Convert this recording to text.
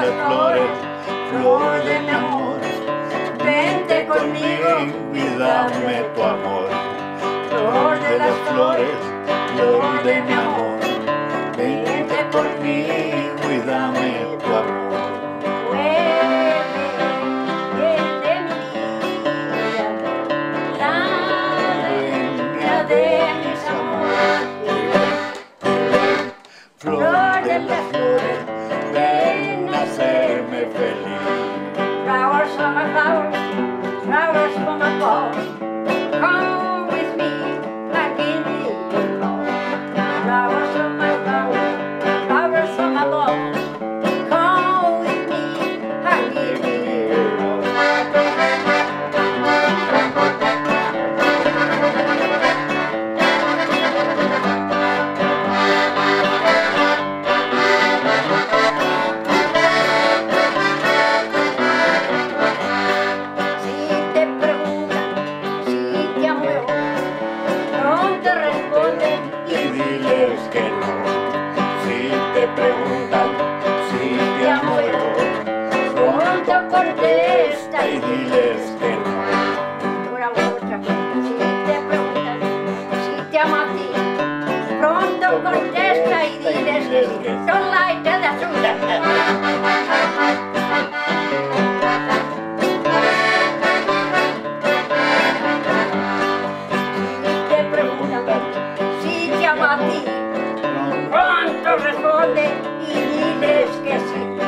las flores, flor de mi amor. Vente conmigo y dame tu amor. Flor de las flores, flor de mi amor. preguntan si te han muerto, pronto corte esta y diles que no. responde y diles que sí.